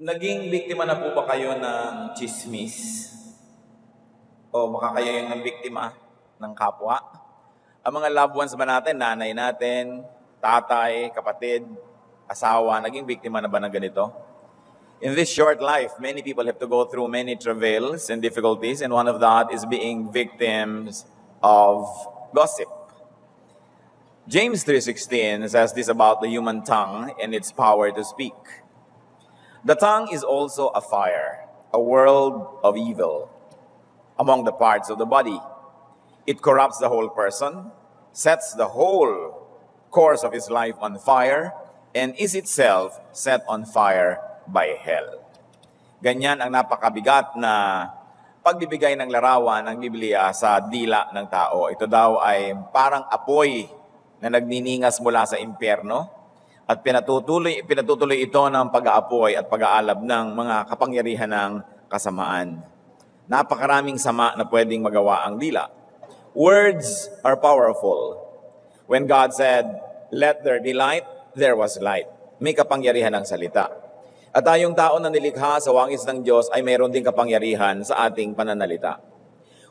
Naging biktima na po ba kayo ng chismis? O baka kayo yung ng biktima ng kapwa? Ang mga loved ones ba natin, nanay natin, tatay, kapatid, asawa, naging biktima na ba ng ganito? In this short life, many people have to go through many travails and difficulties, and one of that is being victims of gossip. James 3:16 says this about the human tongue and its power to speak. The tongue is also a fire, a world of evil among the parts of the body. It corrupts the whole person, sets the whole course of his life on fire, and is itself set on fire by hell. Ganyan ang napakabigat na pagbibigay ng larawan ng Biblia sa dila ng tao. Ito daw ay parang apoy na nagniningas mula sa impyerno at pinatutuloy, pinatutuloy ito ng pag-aapoy at pag-aalab ng mga kapangyarihan ng kasamaan. Napakaraming sama na pwedeng magawa ang dila. Words are powerful. When God said, let there be light, there was light. May kapangyarihan ng salita. At tayong tao na nilikha sa wangis ng Diyos ay mayroon ding kapangyarihan sa ating pananalita.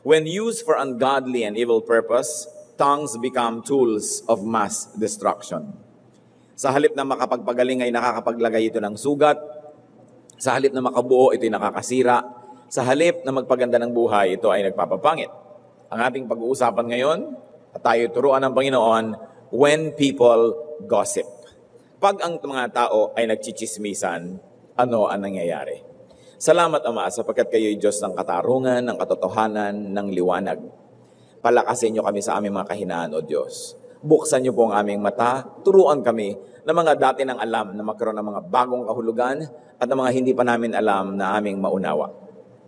When used for ungodly and evil purpose, tongues become tools of mass destruction. Sa halip na makapagpagaling ay nakakapaglagay ito ng sugat. Sa halip na makabuo, ito ay nakakasira. Sa halip na magpaganda ng buhay, ito ay nagpapapangit. Ang ating pag-uusapan ngayon, at tayo turuan ng Panginoon, when people gossip. Pag ang mga tao ay nagchichismisan, ano ang nangyayari? Salamat, Ama, sapagkat kayo'y Diyos ng katarungan, ng katotohanan, ng liwanag. Palakasin niyo kami sa aming mga kahinaan, O Diyos. Buksan niyo po ang aming mata, turuan kami na mga dati nang alam na magkaroon ng mga bagong kahulugan at ng mga hindi pa namin alam na aming maunawa.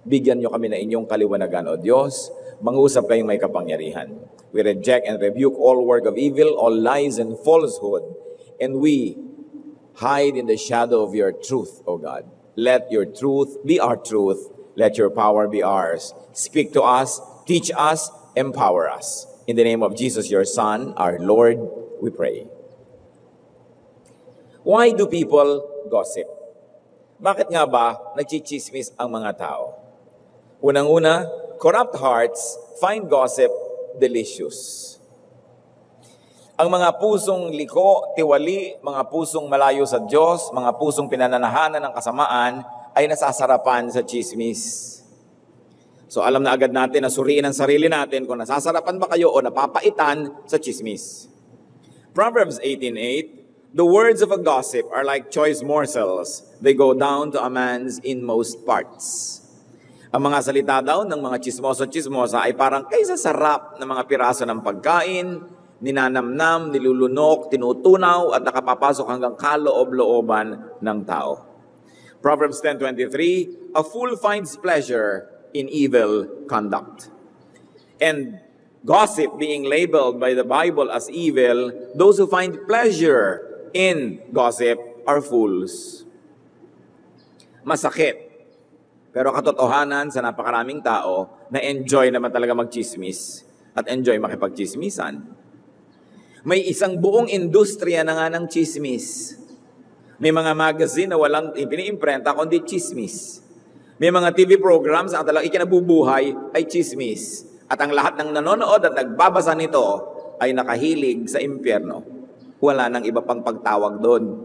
Bigyan niyo kami na inyong kaliwanagan, O Diyos. Mangusap kayong may kapangyarihan. We reject and rebuke all work of evil, all lies and falsehood, and we hide in the shadow of your truth, O God. Let your truth be our truth. Let your power be ours. Speak to us, teach us, empower us. In the name of Jesus, your Son, our Lord, we pray. Why do people gossip? Bakit nga ba nagchichismis ang mga tao? Unang-una, corrupt hearts find gossip delicious. Ang mga pusong liko, tiwali, mga pusong malayo sa Diyos, mga pusong pinananahanan ng kasamaan, ay nasasarapan sa chismis. So alam na agad natin na suriin ang sarili natin kung nasasarapan ba kayo o napapaitan sa chismis. Proverbs 18.8 The words of a gossip are like choice morsels. They go down to a man's inmost parts. Ang mga salita daw ng mga chismoso-chismosa ay parang kaysa sarap ng mga piraso ng pagkain, ninanamnam, nilulunok, tinutunaw at nakapapasok hanggang kaloob-looban ng tao. Proverbs 10.23 A fool finds pleasure in evil conduct. And gossip being labeled by the Bible as evil, those who find pleasure in gossip are fools. Masakit. Pero katotohanan sa napakaraming tao na enjoy naman talaga magchismis at enjoy makipagchismisan. May isang buong industriya na nga ng chismis. May mga magazine na walang ipiniimprenta kundi chismis. May mga TV programs ang talagang ikinabubuhay ay chismis. At ang lahat ng nanonood at nagbabasa nito ay nakahilig sa impyerno. Wala nang iba pang pagtawag doon.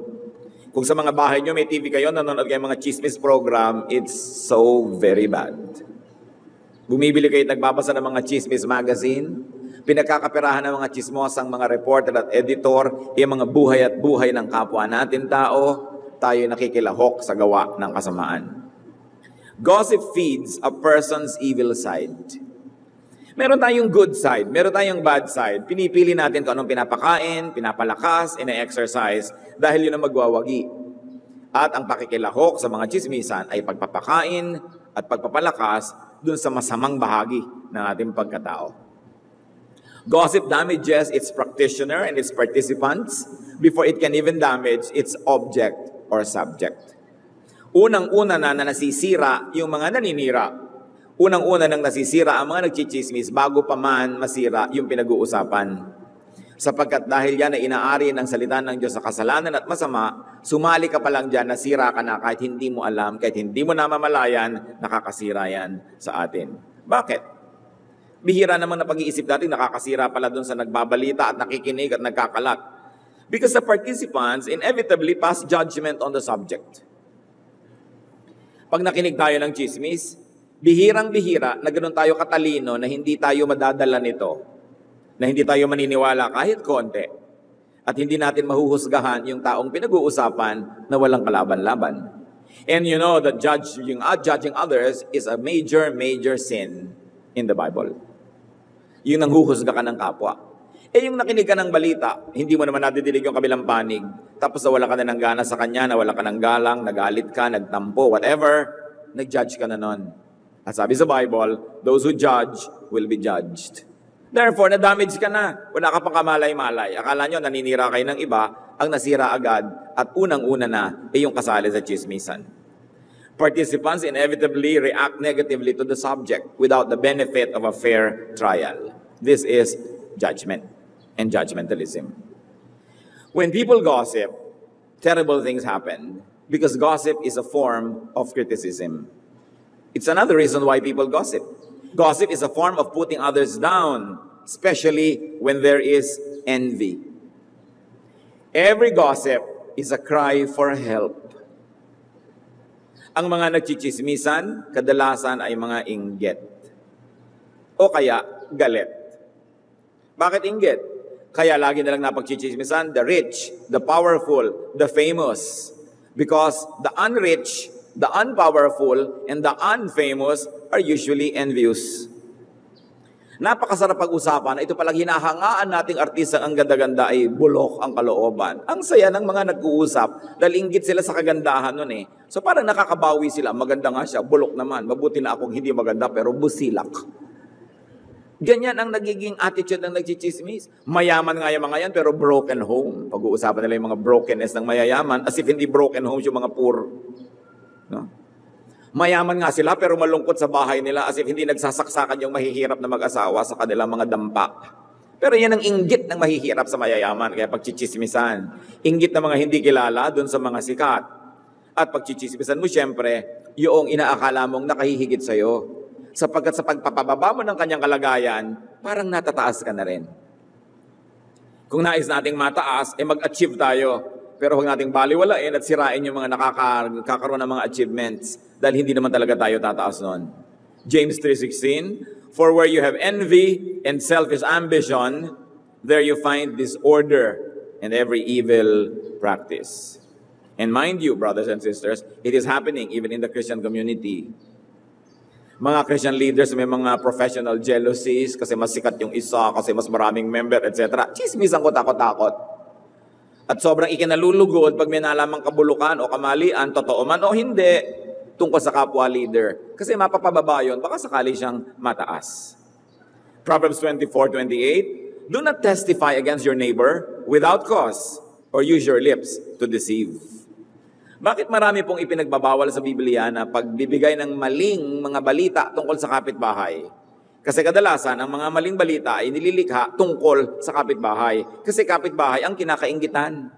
Kung sa mga bahay nyo may TV kayo, nanonood kayo mga chismis program, it's so very bad. Bumibili kayo at nagbabasa ng mga chismis magazine, pinagkakapirahan ng mga chismosang mga reporter at editor, yung mga buhay at buhay ng kapwa natin tao, tayo nakikilahok sa gawa ng kasamaan. Gossip feeds a person's evil side. Meron tayong good side, meron tayong bad side. Pinipili natin kung anong pinapakain, pinapalakas, ina-exercise dahil yun ang magwawagi. At ang pakikilahok sa mga chismisan ay pagpapakain at pagpapalakas dun sa masamang bahagi ng ating pagkatao. Gossip damages its practitioner and its participants before it can even damage its object or subject. Unang-una na, na nasisira yung mga naninira. Unang-una nang nasisira ang mga nagchichismis bago pa man masira yung pinag-uusapan. Sapagkat dahil yan ay inaari ng salita ng Diyos sa kasalanan at masama, sumali ka pa lang dyan, nasira ka na kahit hindi mo alam, kahit hindi mo namamalayan, nakakasira yan sa atin. Bakit? Bihira naman na pag-iisip natin, nakakasira pala doon sa nagbabalita at nakikinig at nagkakalat. Because the participants inevitably pass judgment on the subject. Pag nakinig tayo ng chismis, bihirang-bihira na ganun tayo katalino na hindi tayo madadala nito na hindi tayo maniniwala kahit konti at hindi natin mahuhusgahan yung taong pinag-uusapan na walang kalaban-laban. And you know that judging, uh, judging others is a major, major sin in the Bible. Yung nanghuhusga ka ng kapwa. Eh yung nakinig ka ng balita, hindi mo naman nadidinig yung kabilang panig, tapos nawala ka na ng gana sa kanya, nawala ka ng galang, nagalit ka, nagtampo, whatever, nag-judge ka na nun. At sabi sa Bible, those who judge will be judged. Therefore, na-damage ka na. Wala ka pang kamalay-malay. Akala nyo, naninira kayo ng iba, ang nasira agad at unang-una na ay yung kasali sa chismisan. Participants inevitably react negatively to the subject without the benefit of a fair trial. This is judgment and judgmentalism. When people gossip, terrible things happen because gossip is a form of criticism. It's another reason why people gossip. Gossip is a form of putting others down, especially when there is envy. Every gossip is a cry for help. Ang mga nagchichismisan, kadalasan ay mga inggit. O kaya, galit. Bakit inggit? Kaya lagi nilang napagchichismisan, the rich, the powerful, the famous. Because the unrich, the unpowerful, and the unfamous are usually envious. Napakasarap pag-usapan. Ito palang hinahangaan nating artista ang ganda-ganda ay bulok ang kalooban. Ang saya ng mga nag-uusap dahil sila sa kagandahan nun eh. So parang nakakabawi sila. Maganda nga siya, bulok naman. Mabuti na akong hindi maganda pero busilak. Ganyan ang nagiging attitude ng nagchichismis. Mayaman nga yung mga yan pero broken home. Pag-uusapan nila yung mga brokenness ng mayayaman as if hindi broken homes yung mga poor. No? Mayaman nga sila pero malungkot sa bahay nila as if hindi nagsasaksakan yung mahihirap na mag-asawa sa kanilang mga dampa. Pero yan ang inggit ng mahihirap sa mayayaman, kaya pagchichismisan. Inggit ng mga hindi kilala doon sa mga sikat. At pagchichismisan mo, syempre, yung inaakala mong nakahihigit sa'yo. Sapagkat sa pagpapababa mo ng kanyang kalagayan, parang natataas ka na rin. Kung nais nating mataas, eh mag-achieve tayo. Pero huwag nating baliwalain at sirain yung mga nakakaroon ng mga achievements dahil hindi naman talaga tayo tataas noon. James 3.16, For where you have envy and selfish ambition, there you find disorder and every evil practice. And mind you, brothers and sisters, it is happening even in the Christian community. Mga Christian leaders may mga professional jealousies kasi mas sikat yung isa, kasi mas maraming member, etc. Chismis ang takot-takot. At sobrang ikinalulugod pag may nalamang kabulukan o kamalian, totoo man o hindi, tungkol sa kapwa leader. Kasi mapapababa yun, baka sakali siyang mataas. Proverbs 24:28, Do not testify against your neighbor without cause or use your lips to deceive. Bakit marami pong ipinagbabawal sa Biblia na pagbibigay ng maling mga balita tungkol sa kapitbahay? Kasi kadalasan, ang mga maling balita ay nililikha tungkol sa kapitbahay. Kasi kapitbahay ang kinakaingitan.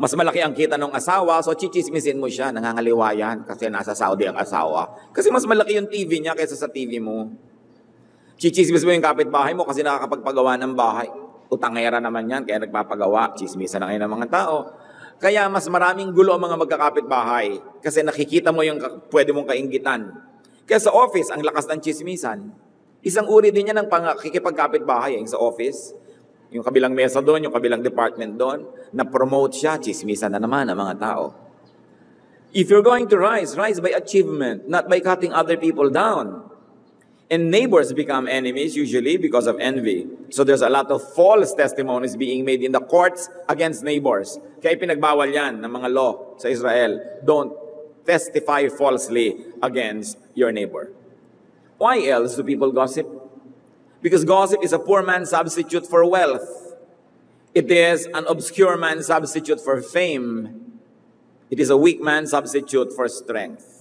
Mas malaki ang kita ng asawa, so chichismisin mo siya, nangangaliwa yan kasi nasa Saudi ang asawa. Kasi mas malaki yung TV niya kaysa sa TV mo. Chichismis mo yung kapitbahay mo kasi nakakapagpagawa ng bahay. Utangera naman yan, kaya nagpapagawa. Chismisa na ngayon ng mga tao. Kaya mas maraming gulo ang mga magkakapitbahay kasi nakikita mo yung pwede mong kaingitan. Kaya sa office, ang lakas ng chismisan. Isang uri din yan ng pakikipagkapit bahay eh, sa office. Yung kabilang mesa doon, yung kabilang department doon, na-promote siya, chismisan na naman ang mga tao. If you're going to rise, rise by achievement, not by cutting other people down. And neighbors become enemies usually because of envy. So there's a lot of false testimonies being made in the courts against neighbors. Kaya pinagbawal yan ng mga law sa Israel. Don't testify falsely against your neighbor. Why else do people gossip? Because gossip is a poor man's substitute for wealth. It is an obscure man's substitute for fame. It is a weak man's substitute for strength.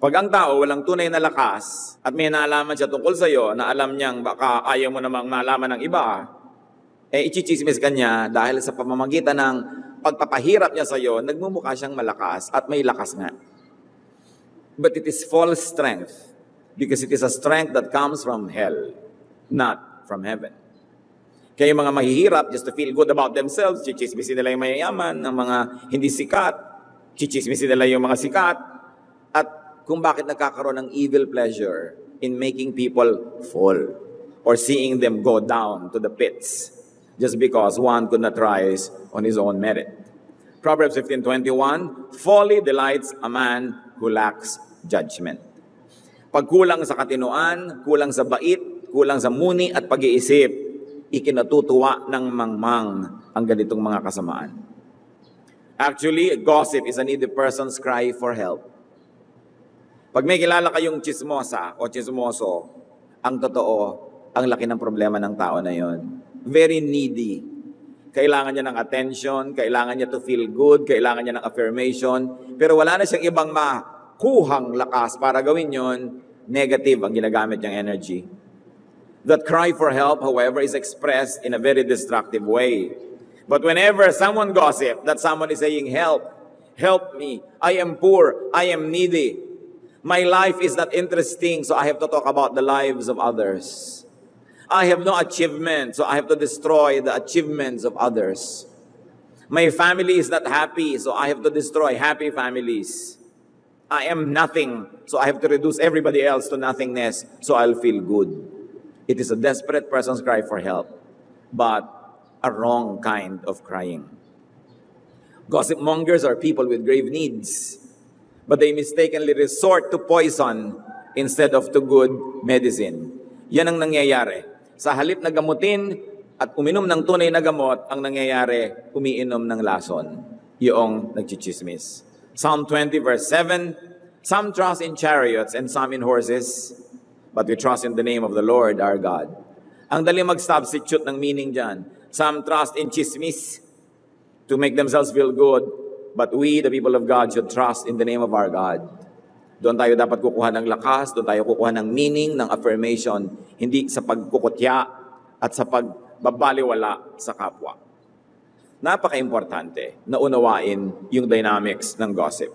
Pag ang tao walang tunay na lakas at may naalaman siya tungkol sa iyo na alam niyang baka ayaw mo namang malaman ng iba, eh ichichismis ka niya dahil sa pamamagitan ng pagpapahirap niya sa iyo, nagmumukha siyang malakas at may lakas nga. But it is false strength because it is a strength that comes from hell, not from heaven. Kaya yung mga mahihirap, just to feel good about themselves, chichismisin nila yung mayayaman, ng mga hindi sikat, chichismisin nila yung mga sikat, at kung bakit nagkakaroon ng evil pleasure in making people fall or seeing them go down to the pits just because one could not rise on his own merit. Proverbs 15:21, folly delights a man who lacks judgment. Pag kulang sa katinoan, kulang sa bait, kulang sa muni at pag-iisip, ikinatutuwa ng mangmang ang ganitong mga kasamaan. Actually, gossip is a needy person's cry for help. Pag may kilala kayong chismosa o chismoso, ang totoo, ang laki ng problema ng tao na yon. Very needy. Kailangan niya ng attention, kailangan niya to feel good, kailangan niya ng affirmation, pero wala na siyang ibang makuhang lakas para gawin yon, negative ang ginagamit niyang energy. That cry for help, however, is expressed in a very destructive way. But whenever someone gossip, that someone is saying, help, help me, I am poor, I am needy. My life is not interesting, so I have to talk about the lives of others. I have no achievement, so I have to destroy the achievements of others. My family is not happy, so I have to destroy happy families. I am nothing, so I have to reduce everybody else to nothingness, so I'll feel good. It is a desperate person's cry for help, but a wrong kind of crying. Gossip mongers are people with grave needs, but they mistakenly resort to poison instead of to good medicine. Yan ang nangyayari. Sa halip na gamutin at uminom ng tunay na gamot, ang nangyayari, umiinom ng lason. Yung nagchichismis. Psalm 20 verse 7, Some trust in chariots and some in horses, but we trust in the name of the Lord our God. Ang dali mag-substitute ng meaning dyan. Some trust in chismis to make themselves feel good, but we, the people of God, should trust in the name of our God. Doon tayo dapat kukuha ng lakas, doon tayo kukuha ng meaning, ng affirmation, hindi sa pagkukutya at sa pagbabaliwala sa kapwa. Napaka-importante na unawain yung dynamics ng gossip.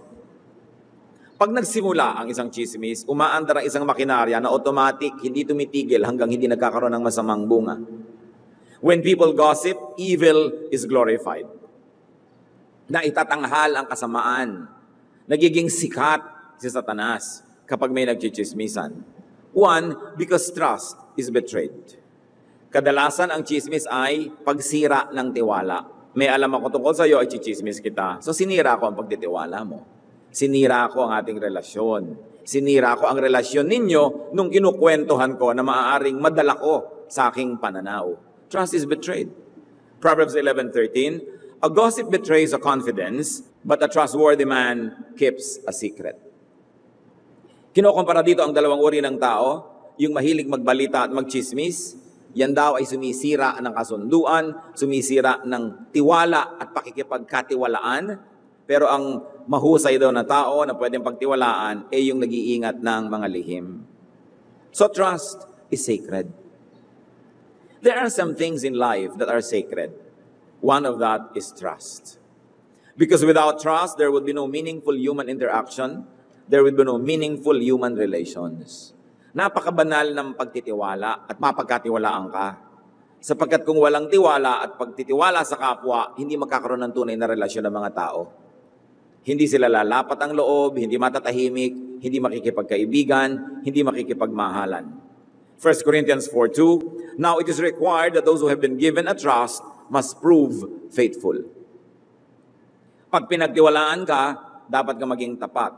Pag nagsimula ang isang chismis, umaandar ang isang makinarya na automatic, hindi tumitigil hanggang hindi nagkakaroon ng masamang bunga. When people gossip, evil is glorified. Na itatanghal ang kasamaan. Nagiging sikat si Satanas kapag may nagchichismisan. One, because trust is betrayed. Kadalasan ang chismis ay pagsira ng tiwala. May alam ako tungkol sa iyo, ay chichismis kita. So sinira ko ang pagtitiwala mo. Sinira ko ang ating relasyon. Sinira ko ang relasyon ninyo nung kinukwentuhan ko na maaaring madala ko sa aking pananaw. Trust is betrayed. Proverbs 11.13, A gossip betrays a confidence, but a trustworthy man keeps a secret. Kinukumpara dito ang dalawang uri ng tao, yung mahilig magbalita at magchismis, yan daw ay sumisira ng kasunduan, sumisira ng tiwala at pakikipagkatiwalaan, pero ang mahusay daw na tao na pwedeng pagtiwalaan ay yung nag-iingat ng mga lihim. So trust is sacred. There are some things in life that are sacred. One of that is trust. Because without trust, there would be no meaningful human interaction. There would be no meaningful human relations. Napakabanal ng pagtitiwala at mapagkatiwalaan ka. Sapagkat kung walang tiwala at pagtitiwala sa kapwa, hindi magkakaroon ng tunay na relasyon ng mga tao. Hindi sila lalapat ang loob, hindi matatahimik, hindi makikipagkaibigan, hindi makikipagmahalan. 1 Corinthians 4.2 Now it is required that those who have been given a trust must prove faithful. Pag pinagtiwalaan ka, dapat ka maging tapat.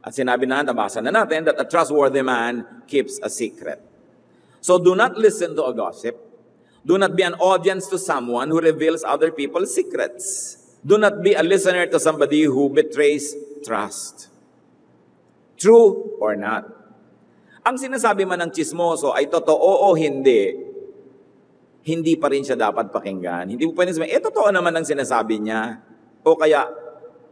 At sinabi na, nabasa na natin, that a trustworthy man keeps a secret. So do not listen to a gossip. Do not be an audience to someone who reveals other people's secrets. Do not be a listener to somebody who betrays trust. True or not? Ang sinasabi man ng chismoso ay totoo o hindi, hindi pa rin siya dapat pakinggan. Hindi mo pwedeng sabihin, eh, totoo naman ang sinasabi niya. O kaya,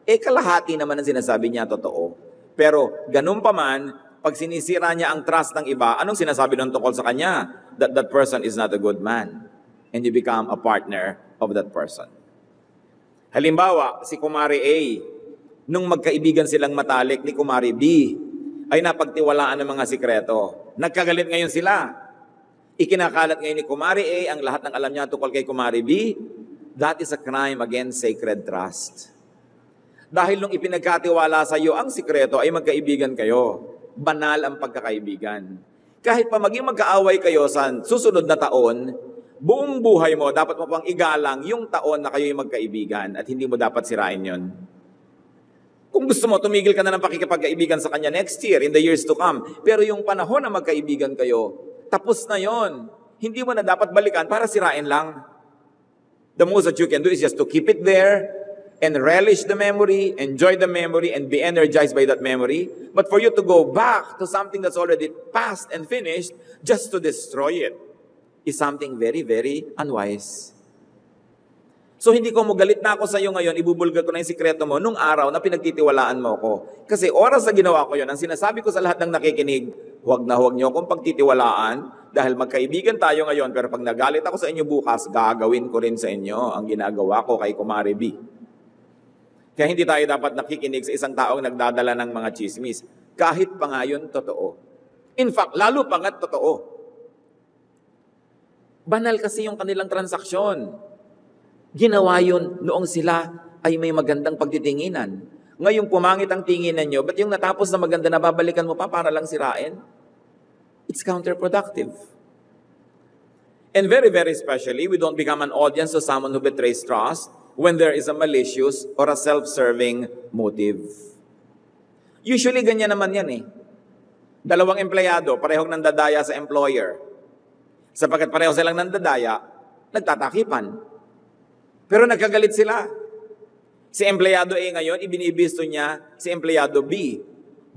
eh, kalahati naman ang sinasabi niya, totoo. Pero ganun pa man, pag sinisira niya ang trust ng iba, anong sinasabi ng tungkol sa kanya? That that person is not a good man. And you become a partner of that person. Halimbawa, si Kumari A, nung magkaibigan silang matalik ni Kumari B, ay napagtiwalaan ng mga sikreto. Nagkagalit ngayon sila. Ikinakalat ngayon ni Kumari A ang lahat ng alam niya tungkol kay Kumari B. That is a crime against sacred trust. Dahil nung ipinagkatiwala sa iyo ang sikreto ay magkaibigan kayo. Banal ang pagkakaibigan. Kahit pa maging magkaaway kayo sa susunod na taon, buong buhay mo, dapat mo pang igalang yung taon na kayo'y magkaibigan at hindi mo dapat sirain yon. Kung gusto mo, tumigil ka na ng pakikipagkaibigan sa kanya next year, in the years to come. Pero yung panahon na magkaibigan kayo, tapos na yon. Hindi mo na dapat balikan para sirain lang. The most that you can do is just to keep it there and relish the memory, enjoy the memory, and be energized by that memory. But for you to go back to something that's already past and finished just to destroy it is something very, very unwise. So hindi ko mo galit na ako sa iyo ngayon, ibubulgar ko na yung sikreto mo nung araw na pinagtitiwalaan mo ko. Kasi oras na ginawa ko yon, ang sinasabi ko sa lahat ng nakikinig, huwag na huwag niyo akong pagtitiwalaan dahil magkaibigan tayo ngayon pero pag nagalit ako sa inyo bukas, gagawin ko rin sa inyo ang ginagawa ko kay Kumari B. Kaya hindi tayo dapat nakikinig sa isang taong nagdadala ng mga chismis. Kahit pa nga yun, totoo. In fact, lalo pa nga totoo. Banal kasi yung kanilang transaksyon. Ginawa yun noong sila ay may magandang pagtitinginan. Ngayong pumangit ang tinginan nyo, ba't yung natapos na maganda na babalikan mo pa para lang sirain? It's counterproductive. And very, very especially, we don't become an audience to someone who betrays trust when there is a malicious or a self-serving motive. Usually, ganyan naman yan eh. Dalawang empleyado, parehong nandadaya sa employer. Sapagkat pareho silang nandadaya, nagtatakipan. Pero nagkagalit sila. Si empleyado A ngayon, ibinibisto niya si empleyado B.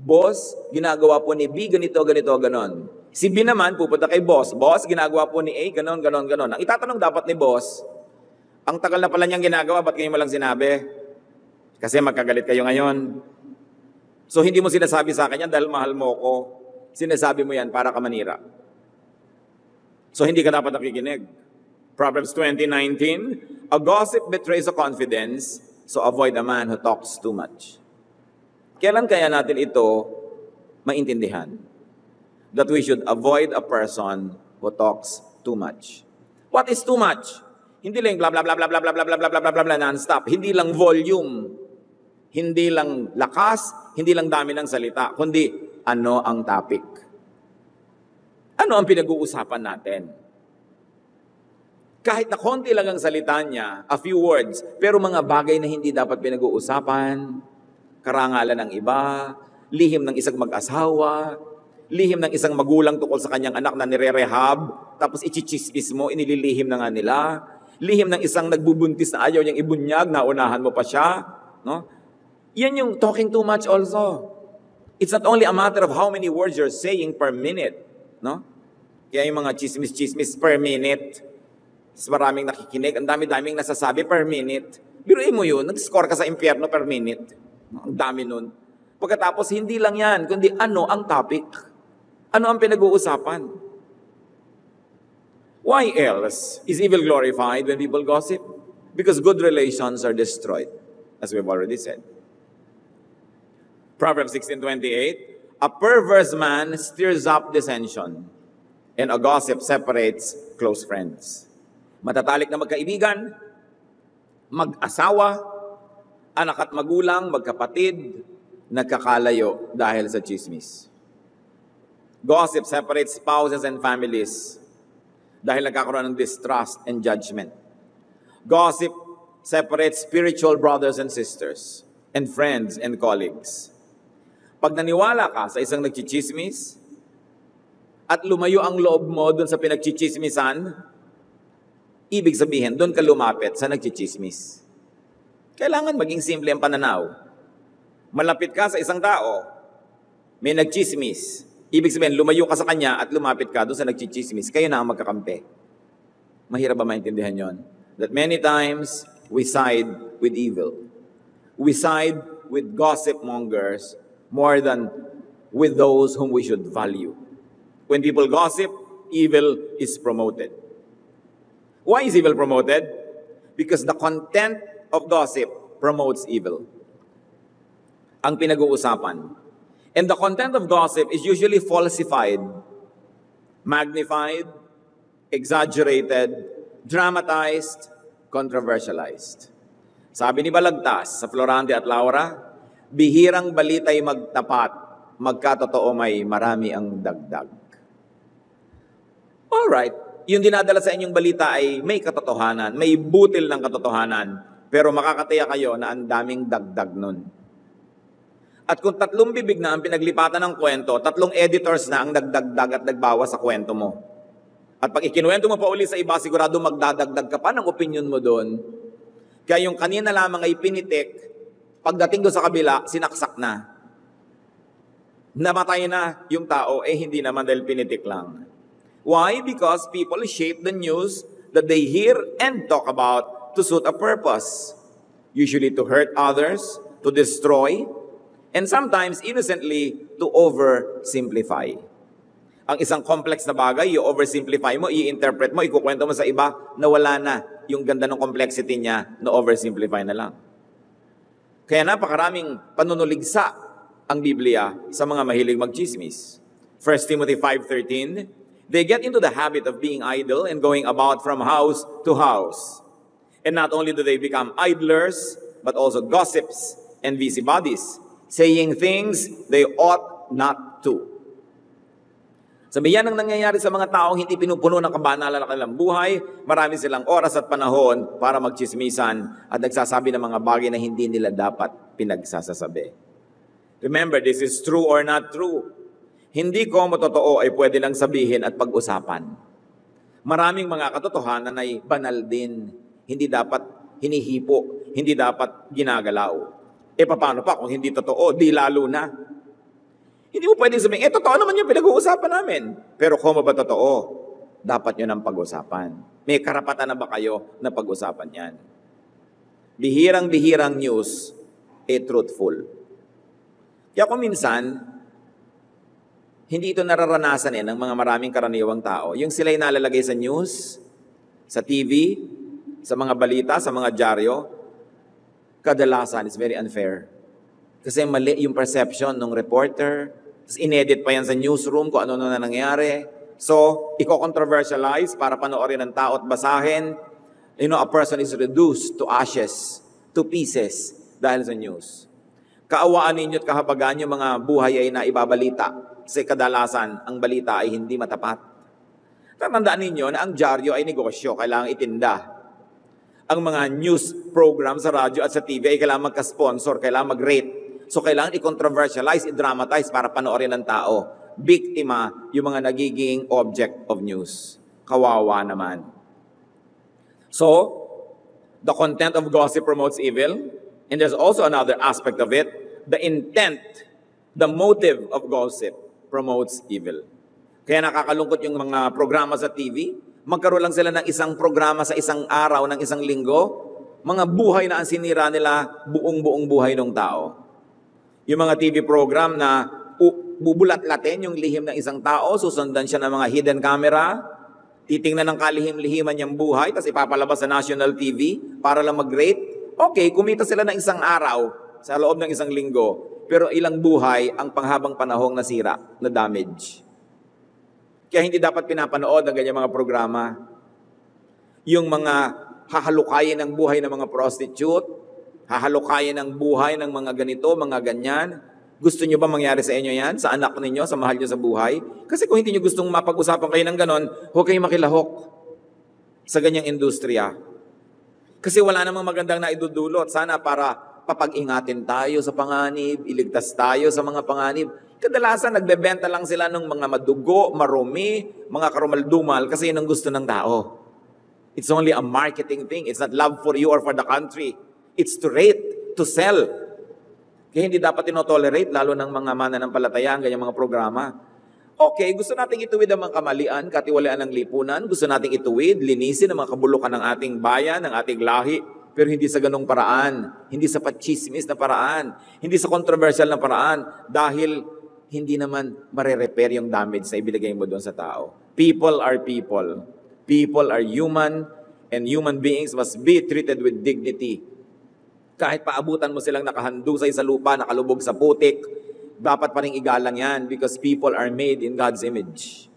Boss, ginagawa po ni B ganito, ganito, ganon. Si B naman, pupunta kay boss. Boss, ginagawa po ni A, ganon, ganon, ganon. Ang itatanong dapat ni boss, ang tagal na pala niyang ginagawa, ba't kayo mo lang sinabi? Kasi magkagalit kayo ngayon. So hindi mo sinasabi sa akin yan dahil mahal mo ko. Sinasabi mo yan para ka manira. So hindi ka dapat nakikinig. Proverbs 20:19, a gossip betrays a confidence, so avoid a man who talks too much. Kailan kaya natin ito maintindihan? That we should avoid a person who talks too much. What is too much? Hindi lang bla bla bla bla bla bla bla bla bla bla bla bla non-stop. Hindi lang volume. Hindi lang lakas, hindi lang dami ng salita, kundi ano ang topic. Ano ang pinag-uusapan natin? Kahit na konti lang ang salita niya, a few words, pero mga bagay na hindi dapat pinag-uusapan, karangalan ng iba, lihim ng isang mag-asawa, lihim ng isang magulang tungkol sa kanyang anak na nire-rehab, tapos ichichismis mo, inililihim na nga nila, lihim ng isang nagbubuntis na ayaw niyang ibunyag, naunahan mo pa siya, no? Yan yung talking too much also. It's not only a matter of how many words you're saying per minute, no? Kaya yung mga chismis-chismis per minute, mas maraming nakikinig, ang dami-daming nasasabi per minute. Biruin mo yun, nag-score ka sa impyerno per minute. Ang dami nun. Pagkatapos, hindi lang yan, kundi ano ang topic? Ano ang pinag-uusapan? Why else is evil glorified when people gossip? Because good relations are destroyed, as we've already said. Proverbs 16.28, A perverse man stirs up dissension, and a gossip separates close friends matatalik na magkaibigan, mag-asawa, anak at magulang, magkapatid, nagkakalayo dahil sa chismis. Gossip separates spouses and families dahil nagkakaroon ng distrust and judgment. Gossip separates spiritual brothers and sisters and friends and colleagues. Pag naniwala ka sa isang nagchichismis at lumayo ang loob mo dun sa pinagchichismisan, Ibig sabihin, doon ka lumapit sa nagchichismis. Kailangan maging simple ang pananaw. Malapit ka sa isang tao, may nagchismis. Ibig sabihin, lumayo ka sa kanya at lumapit ka doon sa nagchichismis. Kayo na ang magkakampi. Mahirap ba maintindihan yon? That many times, we side with evil. We side with gossip mongers more than with those whom we should value. When people gossip, evil is promoted. Why is evil promoted? Because the content of gossip promotes evil. Ang pinag-uusapan. And the content of gossip is usually falsified, magnified, exaggerated, dramatized, controversialized. Sabi ni Balagtas sa Florante at Laura, bihirang balita'y magtapat, magkatotoo may marami ang dagdag. Alright, yung dinadala sa inyong balita ay may katotohanan, may butil ng katotohanan, pero makakataya kayo na ang daming dagdag nun. At kung tatlong bibig na ang pinaglipatan ng kwento, tatlong editors na ang nagdagdag at nagbawas sa kwento mo. At pag ikinuwento mo pa uli sa iba, sigurado magdadagdag ka pa ng opinion mo doon. Kaya yung kanina lamang ay pinitik, pagdating doon sa kabila, sinaksak na. Namatay na yung tao, eh hindi naman dahil pinitik lang. Why? Because people shape the news that they hear and talk about to suit a purpose. Usually to hurt others, to destroy, and sometimes innocently to oversimplify. Ang isang complex na bagay, i-oversimplify mo, i-interpret mo, ikukwento mo sa iba na wala na yung ganda ng complexity niya na oversimplify na lang. Kaya napakaraming panunuligsa ang Biblia sa mga mahilig magchismis. 1 Timothy 5.13, They get into the habit of being idle and going about from house to house. And not only do they become idlers, but also gossips and busybodies, saying things they ought not to. Sabi yan ang nangyayari sa mga taong hindi pinupuno ng kabanalan ng kanilang buhay. Marami silang oras at panahon para magchismisan at nagsasabi ng mga bagay na hindi nila dapat pinagsasasabi. Remember, this is true or not true. Hindi ko matotoo ay pwede lang sabihin at pag-usapan. Maraming mga katotohanan ay banal din. Hindi dapat hinihipo, hindi dapat ginagalaw. E paano pa kung hindi totoo, di lalo na. Hindi mo pwedeng sabihin, eh totoo naman yung pinag-uusapan namin. Pero kung ba totoo, dapat yun ang pag-usapan. May karapatan na ba kayo na pag-usapan yan? Bihirang-bihirang news, eh truthful. Kaya kung minsan, hindi ito nararanasan eh ng mga maraming karaniwang tao. Yung sila'y nalalagay sa news, sa TV, sa mga balita, sa mga dyaryo, kadalasan is very unfair. Kasi mali yung perception ng reporter, tapos inedit pa yan sa newsroom kung ano na nangyari. So, iko-controversialize para panoorin ng tao at basahin. You know, a person is reduced to ashes, to pieces, dahil sa news. Kaawaan ninyo at kahabagan yung mga buhay ay naibabalita kasi kadalasan, ang balita ay hindi matapat. Tatandaan ninyo na ang dyaryo ay negosyo, kailangan itinda. Ang mga news program sa radyo at sa TV ay kailangan magka-sponsor, kailangan mag-rate. So kailangan i-controversialize, i-dramatize para panoorin ng tao. Biktima yung mga nagiging object of news. Kawawa naman. So, the content of gossip promotes evil. And there's also another aspect of it, the intent, the motive of gossip promotes evil. Kaya nakakalungkot yung mga programa sa TV. Magkaroon lang sila ng isang programa sa isang araw, ng isang linggo. Mga buhay na ang sinira nila, buong-buong buhay ng tao. Yung mga TV program na bubulat-latin yung lihim ng isang tao, susundan siya ng mga hidden camera, titingnan ng kalihim-lihiman niyang buhay, tapos ipapalabas sa national TV para lang mag-rate. Okay, kumita sila ng isang araw sa loob ng isang linggo pero ilang buhay ang panghabang panahong nasira, na damage. Kaya hindi dapat pinapanood ang ganyan mga programa. Yung mga hahalukayin ng buhay ng mga prostitute, hahalukayin ng buhay ng mga ganito, mga ganyan. Gusto nyo ba mangyari sa inyo yan? Sa anak ninyo, sa mahal nyo sa buhay? Kasi kung hindi nyo gustong mapag-usapan kayo ng ganon, huwag kayong makilahok sa ganyang industriya. Kasi wala namang magandang naidudulot. Sana para papag-ingatin tayo sa panganib, iligtas tayo sa mga panganib. Kadalasan, nagbebenta lang sila ng mga madugo, marumi, mga karumaldumal kasi yun ang gusto ng tao. It's only a marketing thing. It's not love for you or for the country. It's to rate, to sell. Kaya hindi dapat tinotolerate, lalo ng mga mananampalataya, ang ganyang mga programa. Okay, gusto nating ituwid ang mga kamalian, katiwalaan ng lipunan. Gusto nating ituwid, linisin ang mga kabulukan ng ating bayan, ng ating lahi. Pero hindi sa ganong paraan, hindi sa pachismis na paraan, hindi sa controversial na paraan, dahil hindi naman marerepair yung damage na ibigay mo doon sa tao. People are people. People are human, and human beings must be treated with dignity. Kahit paabutan mo silang nakahandusay sa lupa, nakalubog sa putik, dapat pa rin igalang yan because people are made in God's image.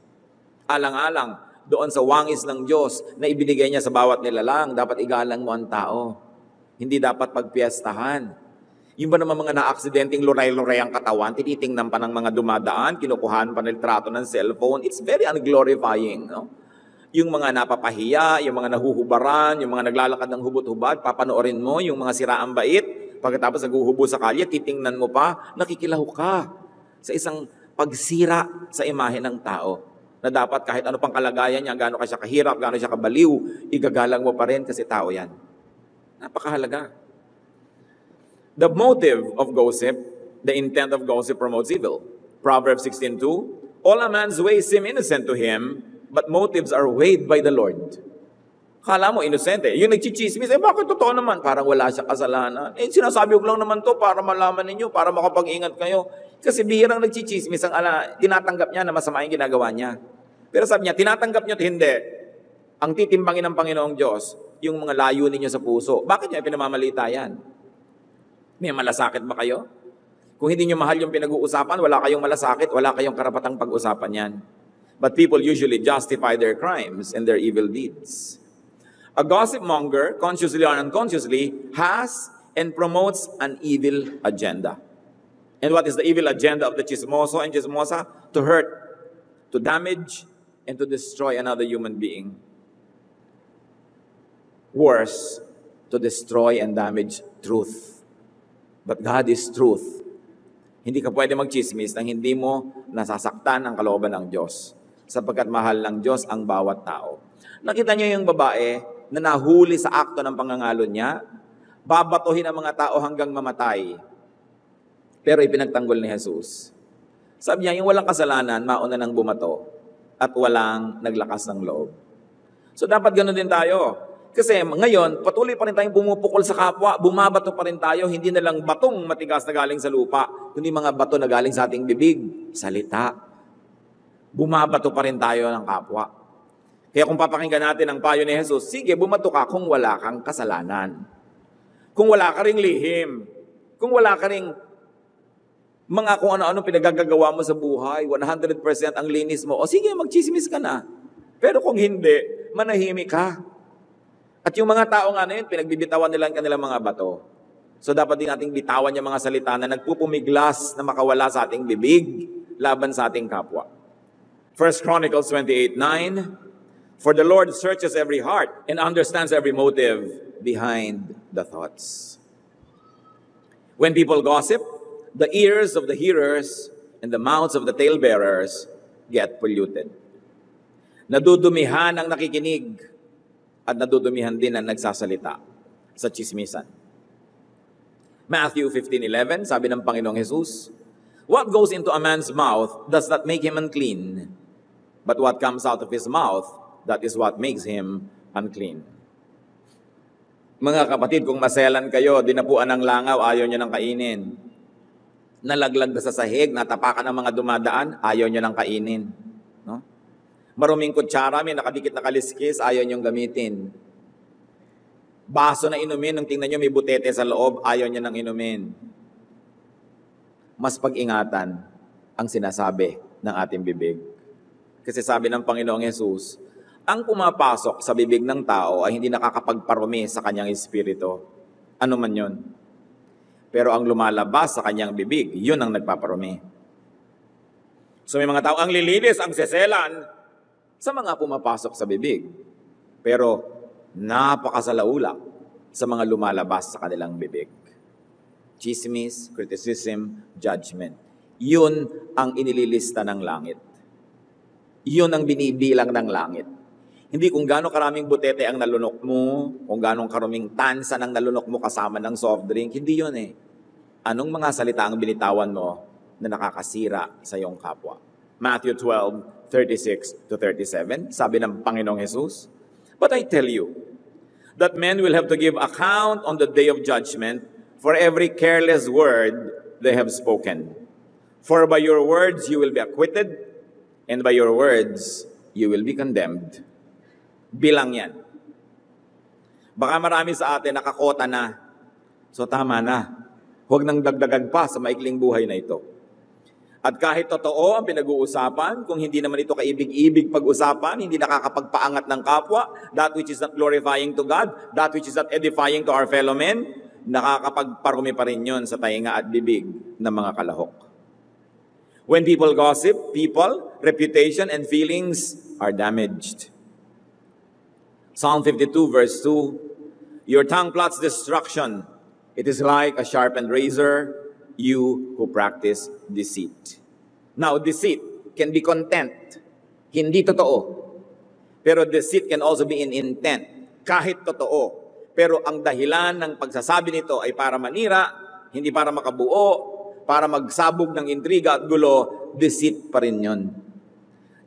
Alang-alang, doon sa wangis ng Diyos na ibinigay niya sa bawat nilalang, dapat igalang mo ang tao. Hindi dapat pagpiestahan. Yung ba naman mga na-aksidenteng luray-luray ang katawan, tinitingnan pa ng mga dumadaan, kinukuhan pa ng trato ng cellphone, it's very unglorifying. No? Yung mga napapahiya, yung mga nahuhubaran, yung mga naglalakad ng hubot-hubad, papanoorin mo yung mga siraang bait, pagkatapos naghuhubo sa kalye, titingnan mo pa, nakikilahu ka sa isang pagsira sa imahe ng tao na dapat kahit ano pang kalagayan niya, gaano ka siya kahirap, gaano siya kabaliw, igagalang mo pa rin kasi tao yan. Napakahalaga. The motive of gossip, the intent of gossip promotes evil. Proverbs 16.2, All a man's ways seem innocent to him, but motives are weighed by the Lord. Kala mo, innocent eh. Yung nagchichismis, eh bakit totoo naman? Parang wala siya kasalanan. Eh sinasabi ko lang naman to para malaman ninyo, para makapag-ingat kayo. Kasi bihirang nagchichismis, ang ala, tinatanggap niya na masama yung ginagawa niya. Pero sabi niya, tinatanggap niyo at hindi. Ang titimbangin ng Panginoong Diyos, yung mga layo ninyo sa puso. Bakit niya pinamamalita yan? May malasakit ba kayo? Kung hindi nyo mahal yung pinag-uusapan, wala kayong malasakit, wala kayong karapatang pag-usapan yan. But people usually justify their crimes and their evil deeds. A gossip monger, consciously or unconsciously, has and promotes an evil agenda. And what is the evil agenda of the chismoso and chismosa? To hurt, to damage, and to destroy another human being. Worse, to destroy and damage truth. But God is truth. Hindi ka pwede magchismis nang hindi mo nasasaktan ang kalooban ng Diyos. Sapagkat mahal ng Diyos ang bawat tao. Nakita niyo yung babae na nahuli sa akto ng pangangalo niya, babatuhin ang mga tao hanggang mamatay. Pero ipinagtanggol ni Jesus. Sabi niya, yung walang kasalanan, mauna nang bumato at walang naglakas ng loob. So dapat ganun din tayo. Kasi ngayon, patuloy pa rin tayong bumupukol sa kapwa, bumabato pa rin tayo, hindi na lang batong matigas na galing sa lupa, kundi mga bato na galing sa ating bibig, salita. Bumabato pa rin tayo ng kapwa. Kaya kung papakinggan natin ang payo ni Jesus, sige, bumato ka kung wala kang kasalanan. Kung wala ka ring lihim. Kung wala ka ring mga kung ano-ano pinagagagawa mo sa buhay, 100% ang linis mo, o sige, magchismis ka na. Pero kung hindi, manahimik ka. At yung mga tao nga na yun, pinagbibitawan nila ang kanilang mga bato. So dapat din nating bitawan yung mga salita na nagpupumiglas na makawala sa ating bibig laban sa ating kapwa. 1 Chronicles 28:9 For the Lord searches every heart and understands every motive behind the thoughts. When people gossip, the ears of the hearers and the mouths of the talebearers get polluted. Nadudumihan ang nakikinig at nadudumihan din ang nagsasalita sa chismisan. Matthew 15:11, sabi ng Panginoong Jesus, What goes into a man's mouth does not make him unclean, but what comes out of his mouth, that is what makes him unclean. Mga kapatid, kung maselan kayo, dinapuan ng langaw, ayaw nyo ng kainin. Nalaglag na sa sahig, natapakan ng mga dumadaan, ayaw nyo ng kainin. No? Maruming kutsara, may nakadikit na kaliskis, ayaw niyong gamitin. Baso na inumin, nung tingnan niyo may butete sa loob, ayaw niya nang inumin. Mas pag-ingatan ang sinasabi ng ating bibig. Kasi sabi ng Panginoong Yesus, ang pumapasok sa bibig ng tao ay hindi nakakapagparumi sa kanyang espiritu. Ano man yun. Pero ang lumalabas sa kanyang bibig, yun ang nagpaparumi. So may mga tao, ang lilinis, ang seselan, sa mga pumapasok sa bibig. Pero napakasalaula sa mga lumalabas sa kanilang bibig. Chismis, criticism, judgment. Yun ang inililista ng langit. Yun ang binibilang ng langit. Hindi kung gaano karaming butete ang nalunok mo, kung gaano karaming tansa ng nalunok mo kasama ng soft drink, hindi yun eh. Anong mga salita ang binitawan mo na nakakasira sa iyong kapwa? Matthew 12, 36 to 37, sabi ng Panginoong Jesus, But I tell you, that men will have to give account on the day of judgment for every careless word they have spoken. For by your words you will be acquitted, and by your words you will be condemned. Bilang yan. Baka marami sa atin nakakota na. So tama na. Huwag nang dagdagan pa sa maikling buhay na ito. At kahit totoo ang pinag-uusapan, kung hindi naman ito kaibig-ibig pag-usapan, hindi nakakapagpaangat ng kapwa, that which is not glorifying to God, that which is not edifying to our fellow men, nakakapagparumi pa rin yun sa tainga at bibig ng mga kalahok. When people gossip, people, reputation, and feelings are damaged. Psalm 52 verse 2, Your tongue plots destruction. It is like a sharpened razor you who practice deceit. Now, deceit can be content, hindi totoo. Pero deceit can also be in intent, kahit totoo. Pero ang dahilan ng pagsasabi nito ay para manira, hindi para makabuo, para magsabog ng intriga at gulo, deceit pa rin yun.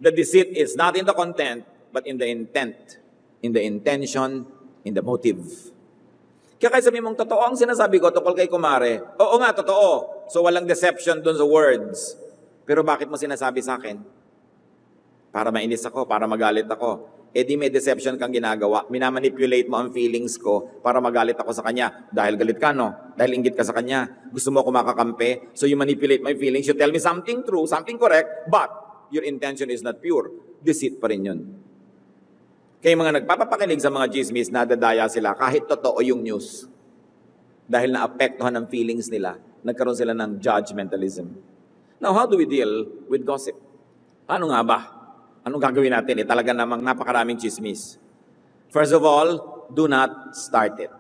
The deceit is not in the content, but in the intent, in the intention, in the motive. Kaya kaya sabi mong, totoo ang sinasabi ko tungkol kay kumare. Oo nga, totoo. So walang deception doon sa words. Pero bakit mo sinasabi sa akin? Para mainis ako, para magalit ako. Eh di may deception kang ginagawa. Minamanipulate mo ang feelings ko para magalit ako sa kanya. Dahil galit ka, no? Dahil inggit ka sa kanya. Gusto mo ako makakampi. So you manipulate my feelings. You tell me something true, something correct, but your intention is not pure. Deceit pa rin yun. Kaya mga nagpapapakinig sa mga chismis, nadadaya sila kahit totoo yung news. Dahil naapektuhan ng feelings nila, nagkaroon sila ng judgmentalism. Now, how do we deal with gossip? Paano nga ba? Anong gagawin natin? Eh, talaga namang napakaraming chismis. First of all, do not start it.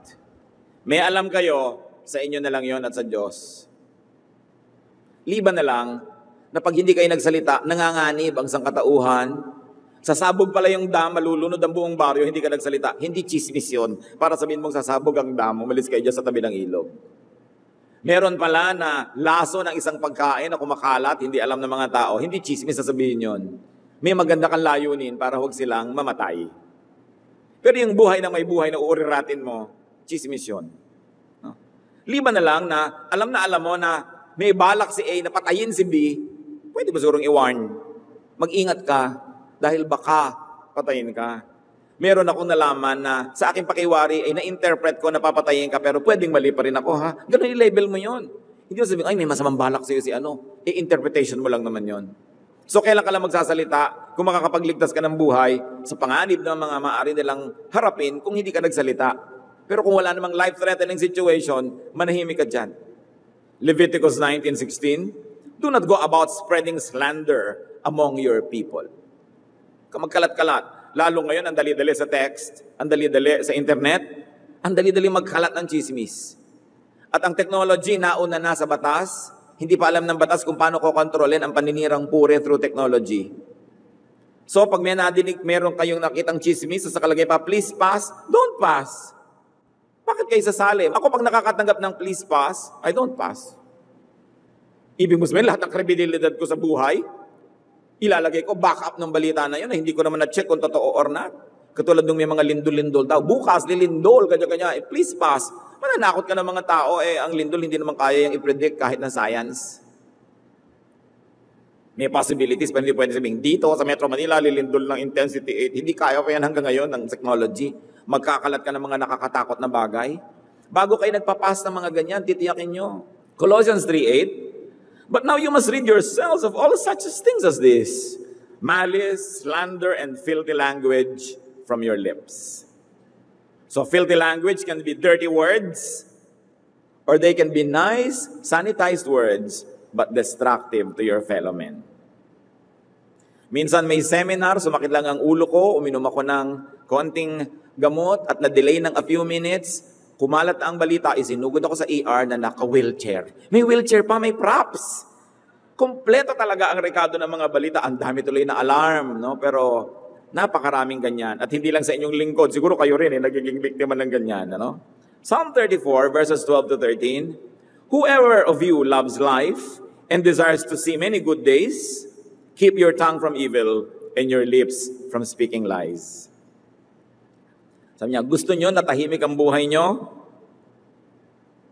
May alam kayo, sa inyo na lang yon at sa Diyos. Liban na lang, na pag hindi kayo nagsalita, nanganganib ang sangkatauhan, Sasabog pala yung dam, malulunod ang buong baryo, hindi ka nagsalita. Hindi chismis yun. Para sabihin mong sasabog ang dam, umalis kayo dyan sa tabi ng ilog. Meron pala na laso ng isang pagkain na kumakalat, hindi alam ng mga tao. Hindi chismis sasabihin yon. May maganda kang layunin para huwag silang mamatay. Pero yung buhay na may buhay na uuriratin mo, chismis yun. No? Liban na lang na alam na alam mo na may balak si A na patayin si B, pwede ba sigurong i-warn? Mag-ingat ka, dahil baka patayin ka. Meron akong nalaman na sa aking pakiwari ay na-interpret ko na papatayin ka pero pwedeng mali pa rin ako ha. Ganun i-label mo yon. Hindi mo sabihin, ay may masamang balak sa'yo si ano. I-interpretation mo lang naman yon. So kailan ka lang magsasalita kung makakapagligtas ka ng buhay sa panganib ng mga maaari nilang harapin kung hindi ka nagsalita. Pero kung wala namang life-threatening situation, manahimik ka dyan. Leviticus 19.16 Do not go about spreading slander among your people magkalat-kalat. Lalo ngayon, ang dali-dali sa text, ang dali-dali sa internet, ang dali-dali magkalat ng chismis. At ang technology nauna na sa batas, hindi pa alam ng batas kung paano ko kontrolin ang paninirang pure through technology. So pag may nadinig, meron kayong nakitang chismis, sa kalagay pa, please pass, don't pass. Bakit kayo sasali? Ako pag nakakatanggap ng please pass, I don't pass. Ibig mo sabihin, lahat ng kredibilidad ko sa buhay, ilalagay ko backup ng balita na yun na hindi ko naman na-check kung totoo or not. Katulad ng may mga lindol-lindol daw. Bukas, lilindol, kanya-kanya. Eh, please pass. Mananakot ka ng mga tao, eh, ang lindol hindi naman kaya yung i-predict kahit na science. May possibilities, pero hindi pwede sabihin, dito sa Metro Manila, lilindol ng intensity 8. Hindi kaya pa yan hanggang ngayon ng technology. Magkakalat ka ng mga nakakatakot na bagay. Bago kayo nagpapas ng mga ganyan, titiyakin nyo. Colossians 3.8, But now you must rid yourselves of all such things as this malice, slander, and filthy language from your lips. So, filthy language can be dirty words, or they can be nice, sanitized words, but destructive to your fellow men. Minsan may seminar, sumakit lang ang ulo ko, uminom ako ng konting gamot at na-delay ng a few minutes, Kumalat ang balita, isinugod ako sa ER na naka-wheelchair. May wheelchair pa, may props. Kompleto talaga ang rekado ng mga balita. Ang dami tuloy na alarm, no? Pero napakaraming ganyan. At hindi lang sa inyong lingkod, siguro kayo rin eh, nagiging biktima ng ganyan, ano? Psalm 34, verses 12 to 13. Whoever of you loves life and desires to see many good days, keep your tongue from evil and your lips from speaking lies. Sabi niya, gusto niyo na tahimik ang buhay niyo?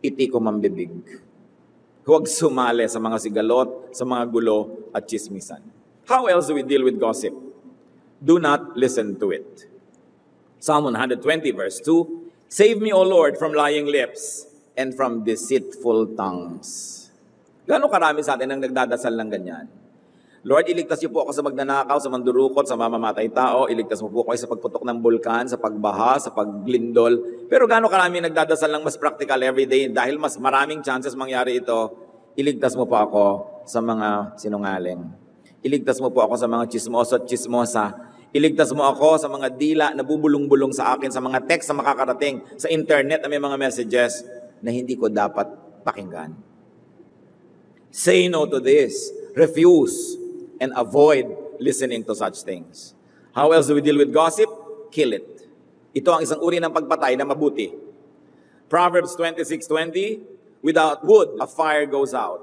Iti ko mambibig. Huwag sumali sa mga sigalot, sa mga gulo at chismisan. How else do we deal with gossip? Do not listen to it. Psalm 120 verse 2, Save me, O Lord, from lying lips and from deceitful tongues. Gano'ng karami sa atin ang nagdadasal ng ganyan? Lord, iligtas niyo po ako sa magnanakaw, sa mandurukot, sa mamamatay tao. Iligtas mo po ako sa pagputok ng bulkan, sa pagbaha, sa paglindol. Pero gaano karami nagdadasal ng mas practical every day dahil mas maraming chances mangyari ito. Iligtas mo po ako sa mga sinungaling. Iligtas mo po ako sa mga chismoso at chismosa. Iligtas mo ako sa mga dila na bubulong-bulong sa akin, sa mga text na makakarating, sa internet na may mga messages na hindi ko dapat pakinggan. Say no to this. Refuse and avoid listening to such things. How else do we deal with gossip? Kill it. Ito ang isang uri ng pagpatay na mabuti. Proverbs 26:20, without wood a fire goes out.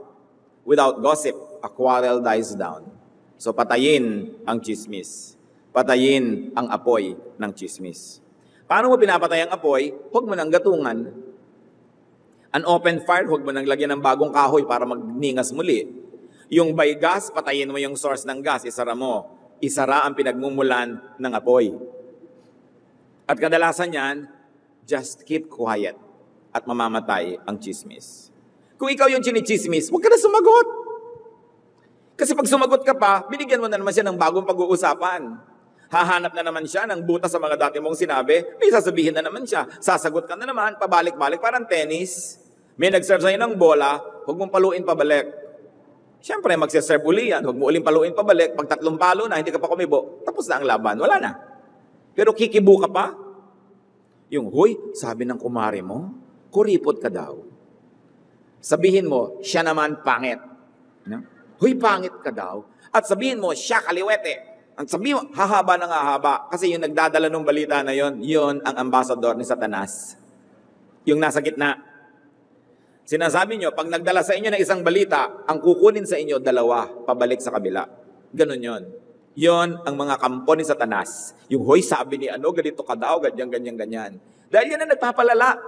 Without gossip a quarrel dies down. So patayin ang chismis. Patayin ang apoy ng chismis. Paano mo pinapatay ang apoy? Huwag mo nang gatungan. An open fire, huwag mo nang lagyan ng bagong kahoy para magningas muli. Yung by gas, patayin mo yung source ng gas, isara mo. Isara ang pinagmumulan ng apoy. At kadalasan yan, just keep quiet at mamamatay ang chismis. Kung ikaw yung chinichismis, huwag ka na sumagot. Kasi pag sumagot ka pa, binigyan mo na naman siya ng bagong pag-uusapan. Hahanap na naman siya ng buta sa mga dati mong sinabi, may sasabihin na naman siya. Sasagot ka na naman, pabalik-balik, parang tennis. May nag-serve sa'yo ng bola, huwag mong paluin pabalik. Siyempre, magsiserve uli yan. Huwag mo uling paluin pabalik. Pag tatlong palo na, hindi ka pa kumibo, tapos na ang laban. Wala na. Pero kikibo ka pa. Yung, huy, sabi ng kumari mo, kuripot ka daw. Sabihin mo, siya naman pangit. No? Huy, pangit ka daw. At sabihin mo, siya kaliwete. Ang sabihin mo, hahaba ng hahaba. Kasi yung nagdadala ng balita na yon, yon ang ambassador ni Satanas. Yung nasa gitna. Sinasabi nyo, pag nagdala sa inyo ng isang balita, ang kukunin sa inyo dalawa, pabalik sa kabila. Ganon yon. Yon ang mga kampo ni Satanas. Yung, hoy, sabi ni ano, ganito ka daw, ganyan, ganyan, ganyan. Dahil yan ang nagpapalala.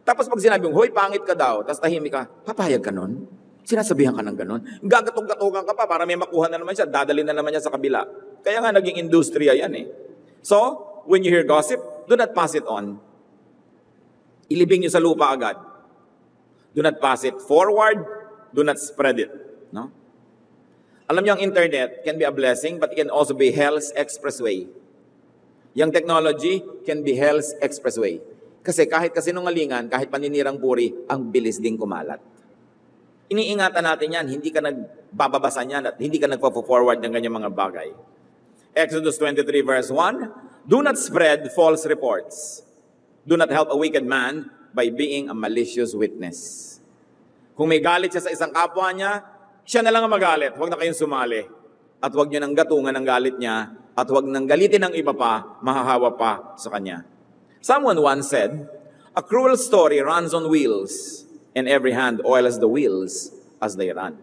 Tapos pag sinabi yung, hoy, pangit ka daw, tapos tahimik ka, papayag ka nun? Sinasabihan ka ng ganon? Gagatog-gatogan ka pa para may makuha na naman siya, dadali na naman niya sa kabila. Kaya nga naging industriya yan eh. So, when you hear gossip, do not pass it on. Ilibing niyo sa lupa agad. Do not pass it forward. Do not spread it. No? Alam niyo, ang internet can be a blessing, but it can also be hell's expressway. Yung technology can be hell's expressway. Kasi kahit kasinungalingan, kahit paninirang puri, ang bilis ding kumalat. Iniingatan natin yan, hindi ka nagbababasa niyan at hindi ka nagpo-forward ng ganyang mga bagay. Exodus 23 verse 1, Do not spread false reports. Do not help a wicked man by being a malicious witness. Kung may galit siya sa isang kapwa niya, siya na lang ang magalit. Huwag na kayong sumali. At huwag niyo nang gatungan ng galit niya at huwag nang galitin ng iba pa, mahahawa pa sa kanya. Someone once said, A cruel story runs on wheels, and every hand oils the wheels as they run.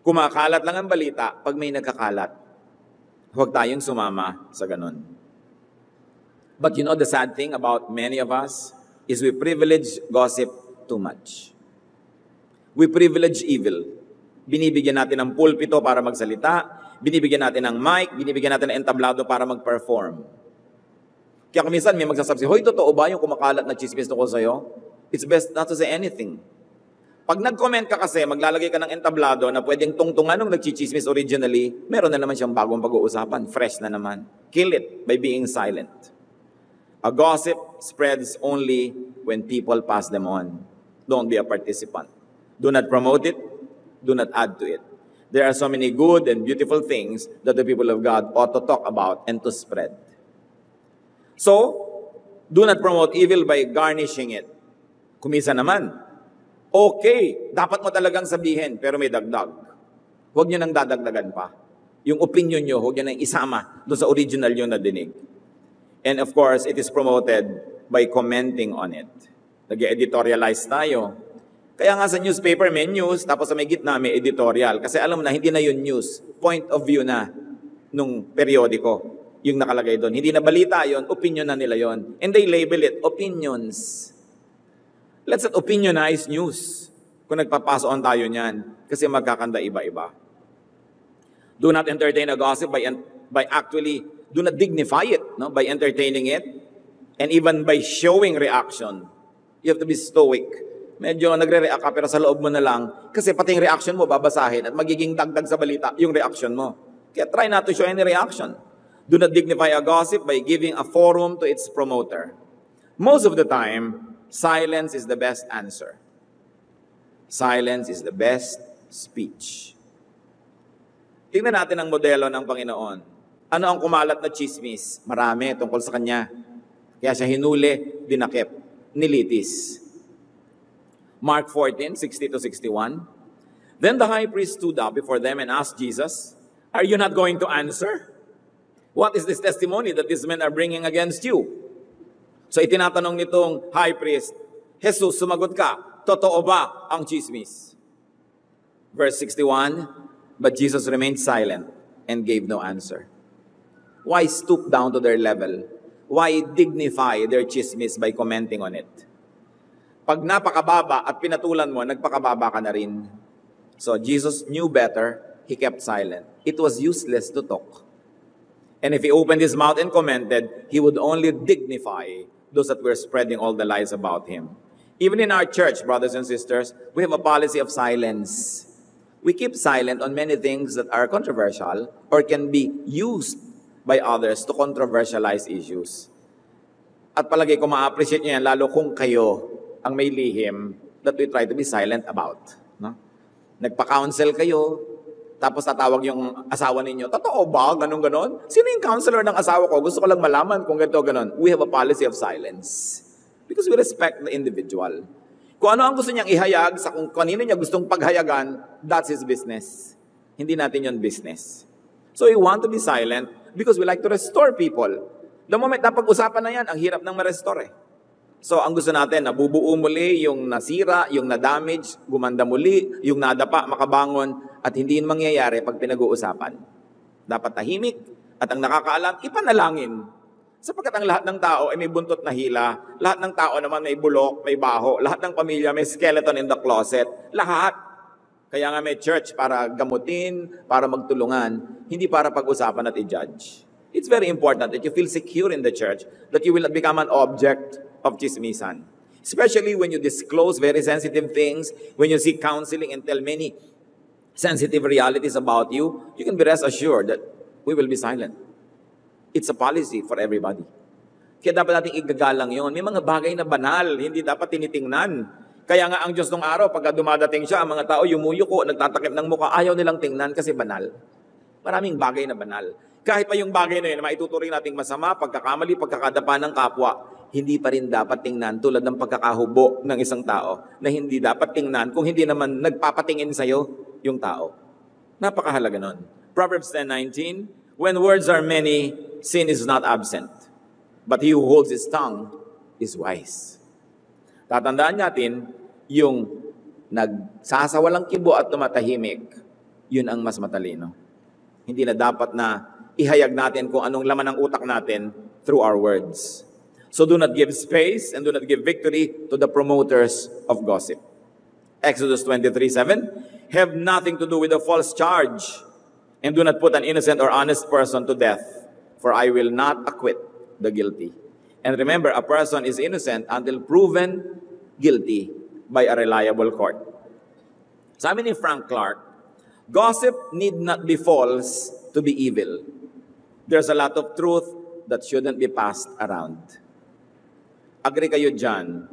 Kumakalat lang ang balita pag may nagkakalat. Huwag tayong sumama sa ganun. But you know the sad thing about many of us is we privilege gossip too much. We privilege evil. Binibigyan natin ng pulpito para magsalita, binibigyan natin ng mic, binibigyan natin ng entablado para mag-perform. Kaya kuminsan may magsasabi, Hoy, totoo ba yung kumakalat na chismis tungkol sa'yo? It's best not to say anything. Pag nag-comment ka kasi, maglalagay ka ng entablado na pwedeng tungtungan nung nagchichismis originally, meron na naman siyang bagong pag-uusapan, fresh na naman. Kill it by being silent. A gossip spreads only when people pass them on. Don't be a participant. Do not promote it. Do not add to it. There are so many good and beautiful things that the people of God ought to talk about and to spread. So, do not promote evil by garnishing it. Kumisa naman, okay, dapat mo talagang sabihin, pero may dagdag. Huwag nyo nang dadagdagan pa. Yung opinion nyo, huwag nyo nang isama doon sa original nyo na dinig. And of course, it is promoted by commenting on it. Nag-editorialize tayo. Kaya nga sa newspaper may news, tapos sa may gitna may editorial. Kasi alam na, hindi na yun news. Point of view na nung periodiko. yung nakalagay doon. Hindi na balita yon, opinion na nila yon. And they label it opinions. Let's not opinionize news kung nagpapasoon tayo niyan kasi magkakanda iba-iba. Do not entertain a gossip by, by actually, do not dignify it no? by entertaining it and even by showing reaction. You have to be stoic. Medyo nagre-react ka pero sa loob mo na lang kasi pati yung reaction mo babasahin at magiging dagdag sa balita yung reaction mo. Kaya try not to show any reaction. Do not dignify a gossip by giving a forum to its promoter. Most of the time, silence is the best answer. Silence is the best speech. Tingnan natin ang modelo ng Panginoon. Ano ang kumalat na chismis? Marami tungkol sa Kanya. Kaya siya hinuli, dinakip, nilitis. Mark 14, 60 to 61. Then the high priest stood up before them and asked Jesus, Are you not going to answer? What is this testimony that these men are bringing against you? So itinatanong nitong high priest, Jesus, sumagot ka, totoo ba ang chismis? Verse 61, But Jesus remained silent and gave no answer. Why stoop down to their level? Why dignify their chismis by commenting on it? Pag napakababa at pinatulan mo, nagpakababa ka na rin. So Jesus knew better, He kept silent. It was useless to talk. And if he opened his mouth and commented, he would only dignify those that were spreading all the lies about him. Even in our church, brothers and sisters, we have a policy of silence. We keep silent on many things that are controversial or can be used by others to controversialize issues. At palagi ko ma-appreciate niyo yan, lalo kung kayo ang may lihim that we try to be silent about. No? Nagpa-counsel kayo, tapos tatawag yung asawa ninyo, totoo ba? Ganon, ganon? Sino yung counselor ng asawa ko? Gusto ko lang malaman kung ganito, ganon. We have a policy of silence. Because we respect the individual. Kung ano ang gusto niyang ihayag, sa kung kanino niya gustong paghayagan, that's his business. Hindi natin yon business. So we want to be silent because we like to restore people. The moment na pag-usapan na yan, ang hirap nang ma-restore eh. So ang gusto natin, nabubuo muli yung nasira, yung na-damage, gumanda muli, yung nadapa, makabangon, at hindi yun mangyayari pag pinag-uusapan. Dapat tahimik, at ang nakakaalam, ipanalangin. Sapagkat ang lahat ng tao ay may buntot na hila, lahat ng tao naman may bulok, may baho, lahat ng pamilya may skeleton in the closet, lahat. Kaya nga may church para gamutin, para magtulungan, hindi para pag-usapan at i-judge. It's very important that you feel secure in the church, that you will not become an object of chismisan. Especially when you disclose very sensitive things, when you seek counseling and tell many sensitive realities about you, you can be rest assured that we will be silent. It's a policy for everybody. Kaya dapat nating igagalang yon. May mga bagay na banal, hindi dapat tinitingnan. Kaya nga ang Diyos nung araw, pagka dumadating siya, ang mga tao yumuyuko, nagtatakip ng mukha, ayaw nilang tingnan kasi banal. Maraming bagay na banal. Kahit pa yung bagay na yun, maituturing nating masama, pagkakamali, pagkakadapa ng kapwa, hindi pa rin dapat tingnan tulad ng pagkakahubo ng isang tao na hindi dapat tingnan kung hindi naman nagpapatingin sa'yo yung tao. Napakahalaga nun. Proverbs 10.19, When words are many, sin is not absent. But he who holds his tongue is wise. Tatandaan natin, yung nagsasawalang kibo at tumatahimik, yun ang mas matalino. Hindi na dapat na ihayag natin kung anong laman ng utak natin through our words. So do not give space and do not give victory to the promoters of gossip. Exodus 23 7. Have nothing to do with a false charge, and do not put an innocent or honest person to death, for I will not acquit the guilty. And remember, a person is innocent until proven guilty by a reliable court. Sabi ni Frank Clark, gossip need not be false to be evil. There's a lot of truth that shouldn't be passed around. Agree kayo dyan.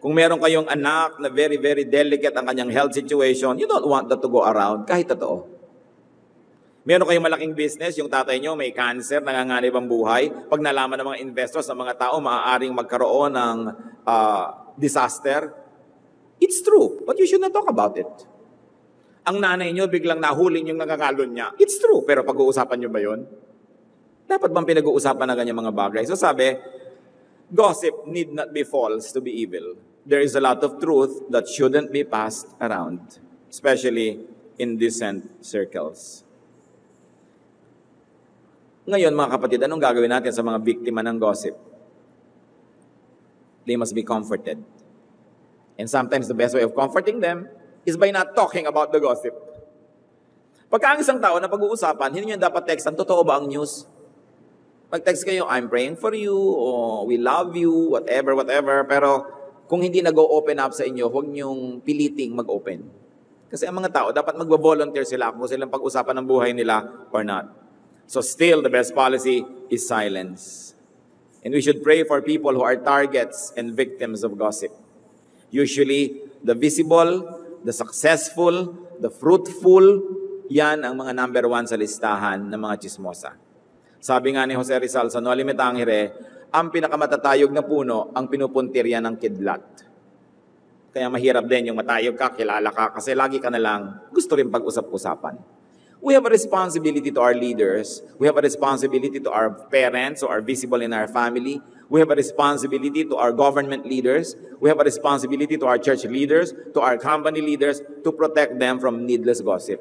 Kung meron kayong anak na very, very delicate ang kanyang health situation, you don't want that to go around, kahit totoo. Meron kayong malaking business, yung tatay nyo may cancer, nanganganib ang buhay. Pag nalaman ng mga investors, ng mga tao, maaaring magkaroon ng uh, disaster. It's true, but you should not talk about it. Ang nanay nyo biglang nahulin yung nagagalon niya. It's true, pero pag-uusapan nyo ba yun? Dapat bang pinag-uusapan na ganyan mga bagay? So sabi, Gossip need not be false to be evil. There is a lot of truth that shouldn't be passed around, especially in decent circles. Ngayon, mga kapatid, anong gagawin natin sa mga biktima ng gossip? They must be comforted. And sometimes the best way of comforting them is by not talking about the gossip. Pagka ang isang tao na pag-uusapan, hindi nyo dapat text, ang totoo ba ang news? Mag-text kayo, I'm praying for you, o we love you, whatever, whatever. Pero kung hindi nag-open up sa inyo, huwag nyong piliting mag-open. Kasi ang mga tao, dapat mag-volunteer sila kung silang pag-usapan ng buhay nila or not. So still, the best policy is silence. And we should pray for people who are targets and victims of gossip. Usually, the visible, the successful, the fruitful, yan ang mga number one sa listahan ng mga chismosa. Sabi nga ni Jose Rizal sa Noli Metangere, ang pinakamatatayog na puno ang pinupuntirya ng kidlat. Kaya mahirap din yung matayog ka, kilala ka, kasi lagi ka na lang gusto rin pag-usap-usapan. We have a responsibility to our leaders. We have a responsibility to our parents who are visible in our family. We have a responsibility to our government leaders. We have a responsibility to our church leaders, to our company leaders, to protect them from needless gossip.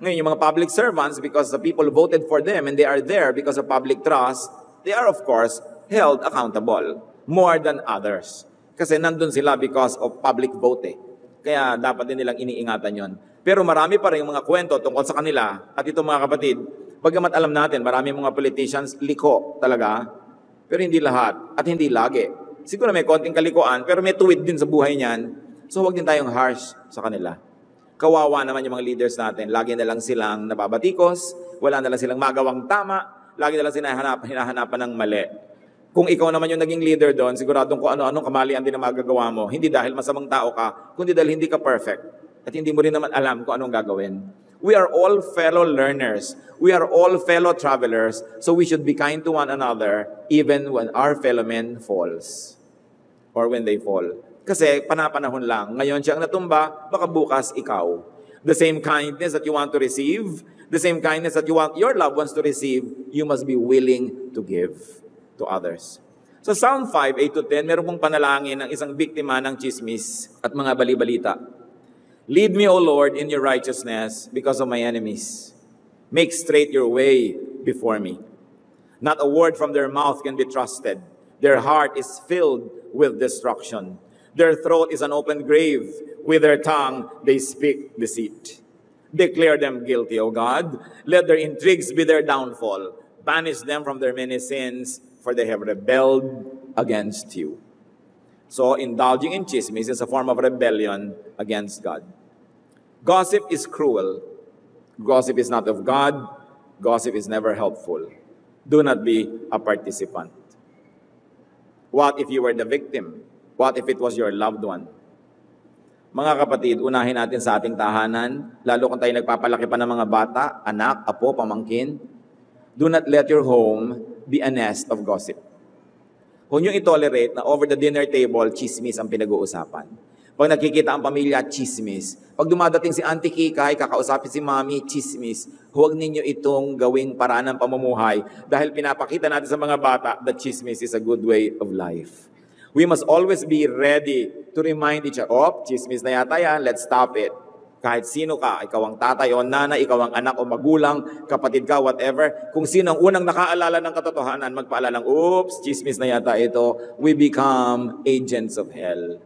Ngayon, yung mga public servants, because the people voted for them and they are there because of public trust, they are of course held accountable more than others. Kasi nandun sila because of public vote eh. Kaya dapat din nilang iniingatan yon. Pero marami pa rin mga kwento tungkol sa kanila. At ito mga kapatid, bagamat alam natin, marami mga politicians liko talaga, pero hindi lahat at hindi lagi. Siguro may konting kalikuan, pero may tuwid din sa buhay niyan. So huwag din tayong harsh sa kanila. Kawawa naman yung mga leaders natin. Lagi na lang silang nababatikos, wala na lang silang magawang tama, lagi na lang sinahanap, hinahanapan ng mali. Kung ikaw naman yung naging leader doon, siguradong kung ano-anong kamalian din ang magagawa mo. Hindi dahil masamang tao ka, kundi dahil hindi ka perfect. At hindi mo rin naman alam kung anong gagawin. We are all fellow learners. We are all fellow travelers. So we should be kind to one another even when our fellow men falls. Or when they fall. Kasi panapanahon lang. Ngayon siya ang natumba, baka bukas ikaw. The same kindness that you want to receive, the same kindness that you want your loved ones to receive, you must be willing to give to others. Sa so Psalm 5, 8 to 10, meron pong panalangin ng isang biktima ng chismis at mga balibalita. Lead me, O Lord, in your righteousness because of my enemies. Make straight your way before me. Not a word from their mouth can be trusted. Their heart is filled with destruction. Their throat is an open grave. With their tongue, they speak deceit. Declare them guilty, O God. Let their intrigues be their downfall. Banish them from their many sins, for they have rebelled against you. So, indulging in chismis is a form of rebellion against God. Gossip is cruel. Gossip is not of God. Gossip is never helpful. Do not be a participant. What if you were the victim? What if it was your loved one? Mga kapatid, unahin natin sa ating tahanan, lalo kung tayo nagpapalaki pa ng mga bata, anak, apo, pamangkin, do not let your home be a nest of gossip. Huwag nyo itolerate na over the dinner table, chismis ang pinag-uusapan. Pag nakikita ang pamilya, chismis. Pag dumadating si Auntie Kikay, kakausapin si Mami, chismis. Huwag ninyo itong gawing paraan ng pamumuhay dahil pinapakita natin sa mga bata that chismis is a good way of life. We must always be ready to remind each other, oh, chismis na yata yan, let's stop it. Kahit sino ka, ikaw ang tatay o nanay, ikaw ang anak o magulang, kapatid ka, whatever. Kung sino ang unang nakaalala ng katotohanan, magpaalala ng, oops, chismis na yata ito, we become agents of hell.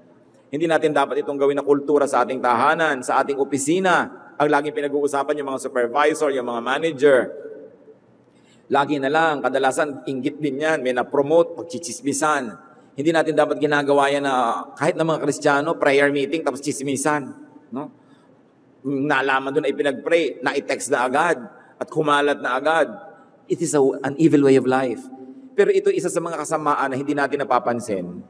Hindi natin dapat itong gawin na kultura sa ating tahanan, sa ating opisina. Ang laging pinag-uusapan yung mga supervisor, yung mga manager. Lagi na lang, kadalasan, inggit din yan, may na-promote, pagchichismisan. Hindi natin dapat ginagawa yan na kahit na mga Kristiyano, prayer meeting, tapos chismisan. No? Nalaman doon ay pinag-pray, na-text na agad, at kumalat na agad. It is a, an evil way of life. Pero ito isa sa mga kasamaan na hindi natin napapansin.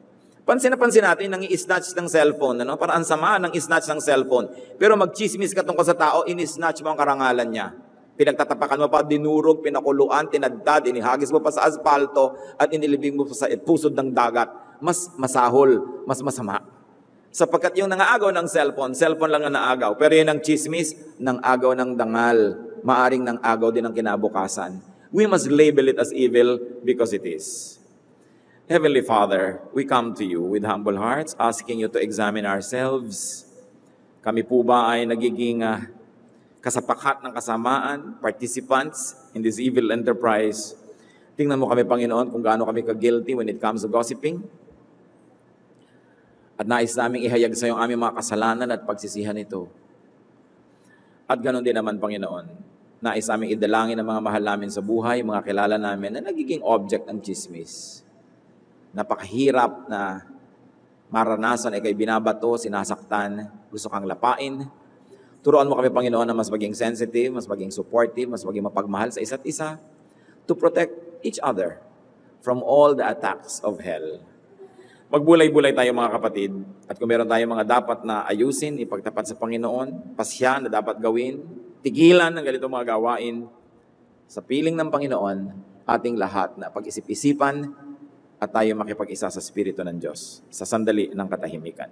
Pansin na pansin natin nang i-snatch ng cellphone, ano? Para ang sama ng i-snatch ng cellphone. Pero mag-chismis ka tungkol sa tao, in-snatch mo ang karangalan niya. Pinagtatapakan mo pa, dinurog, pinakuluan, tinadtad, inihagis mo pa sa asfalto, at inilibing mo pa sa pusod ng dagat. Mas masahol, mas masama. Sapagkat yung nangaagaw ng cellphone, cellphone lang ang naagaw. Pero yun ang chismis, ng agaw ng dangal. Maaring ng agaw din ang kinabukasan. We must label it as evil because it is. Heavenly Father, we come to you with humble hearts, asking you to examine ourselves. Kami po ba ay nagiging uh, kasapakat ng kasamaan, participants in this evil enterprise. Tingnan mo kami, Panginoon, kung gaano kami ka-guilty when it comes to gossiping. At nais naming ihayag sa iyo ang aming mga kasalanan at pagsisihan ito. At ganoon din naman, Panginoon, nais naming idalangin ang mga mahal namin sa buhay, mga kilala namin na nagiging object ng chismis. Napakahirap na maranasan ay kay binabato, sinasaktan, gusto kang lapain, Turuan mo kami, Panginoon, na mas maging sensitive, mas maging supportive, mas maging mapagmahal sa isa't isa to protect each other from all the attacks of hell. Magbulay-bulay tayo mga kapatid at kung meron tayong mga dapat na ayusin, ipagtapat sa Panginoon, pasya na dapat gawin, tigilan ng ganito mga gawain, sa piling ng Panginoon, ating lahat na pag-isip-isipan at tayo makipag-isa sa Espiritu ng Diyos sa sandali ng katahimikan.